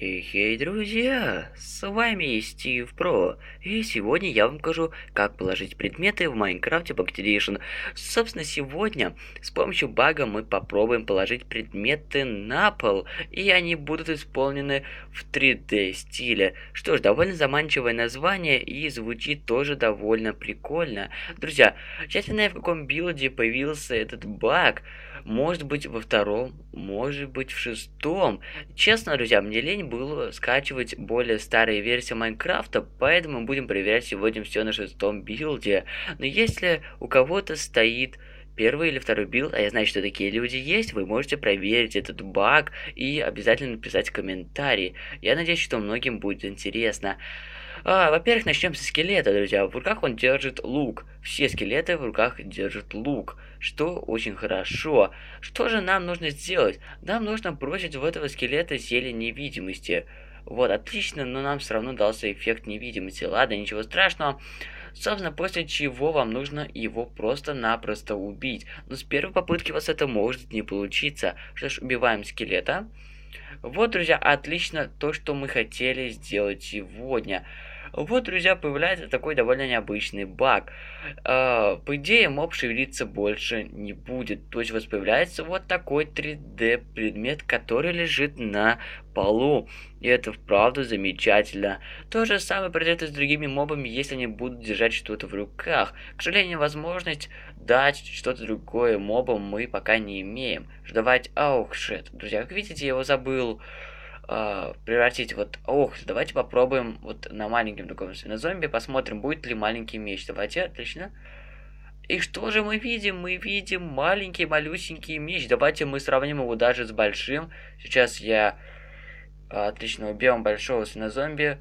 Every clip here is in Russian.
Хей-хей, друзья! С вами Стив Про, и сегодня я вам покажу, как положить предметы в Майнкрафте Bacteriation. Собственно, сегодня с помощью бага мы попробуем положить предметы на пол, и они будут исполнены в 3D стиле. Что ж, довольно заманчивое название, и звучит тоже довольно прикольно. Друзья, я знаю, в каком билде появился этот баг. Может быть во втором, может быть в шестом. Честно, друзья, мне лень было скачивать более старые версии Майнкрафта, поэтому будем проверять сегодня все на шестом билде. Но если у кого-то стоит первый или второй билд, а я знаю, что такие люди есть, вы можете проверить этот баг и обязательно написать комментарий. Я надеюсь, что многим будет интересно. А, во-первых, начнем со скелета, друзья. В руках он держит лук. Все скелеты в руках держат лук, что очень хорошо. Что же нам нужно сделать? Нам нужно бросить в этого скелета зелье невидимости. Вот, отлично, но нам все равно дался эффект невидимости. Ладно, ничего страшного. Собственно, после чего вам нужно его просто-напросто убить. Но с первой попытки у вас это может не получиться. Что ж, убиваем скелета. Вот, друзья, отлично то, что мы хотели сделать сегодня. Вот, друзья, появляется такой довольно необычный баг. Э, по идее, моб шевелиться больше не будет. То есть, вас появляется вот такой 3D предмет, который лежит на полу. И это вправду замечательно. То же самое произойдет и с другими мобами, если они будут держать что-то в руках. К сожалению, возможность дать что-то другое мобам мы пока не имеем. Ждавать... Шит. Друзья, как видите, я его забыл э, превратить вот... Ох, давайте попробуем вот на маленьком таком свинозомби, посмотрим, будет ли маленький меч. Давайте, отлично. И что же мы видим? Мы видим маленький, малюсенький меч. Давайте мы сравним его даже с большим. Сейчас я э, отлично убьем большого свинозомби.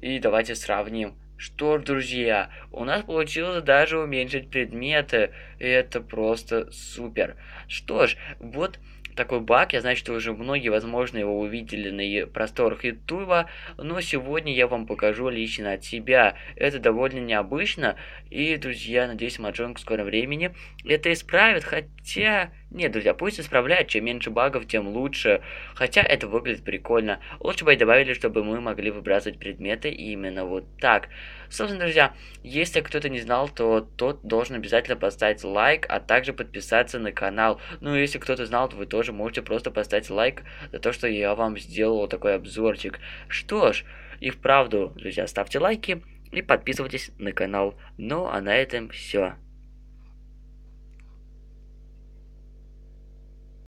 И давайте сравним. Что ж, друзья, у нас получилось даже уменьшить предметы. И это просто супер. Что ж, вот такой баг. Я знаю, что уже многие, возможно, его увидели на просторах Ютуба, но сегодня я вам покажу лично от себя. Это довольно необычно, и, друзья, надеюсь, Маджонг в скором времени это исправит, хотя... Нет, друзья, пусть исправляют, чем меньше багов, тем лучше. Хотя это выглядит прикольно. Лучше бы и добавили, чтобы мы могли выбрасывать предметы именно вот так. Собственно, друзья, если кто-то не знал, то тот должен обязательно поставить лайк, а также подписаться на канал. Ну, если кто-то знал, то вы тоже можете просто поставить лайк за то, что я вам сделал такой обзорчик. Что ж, и вправду, друзья, ставьте лайки и подписывайтесь на канал. Ну, а на этом все.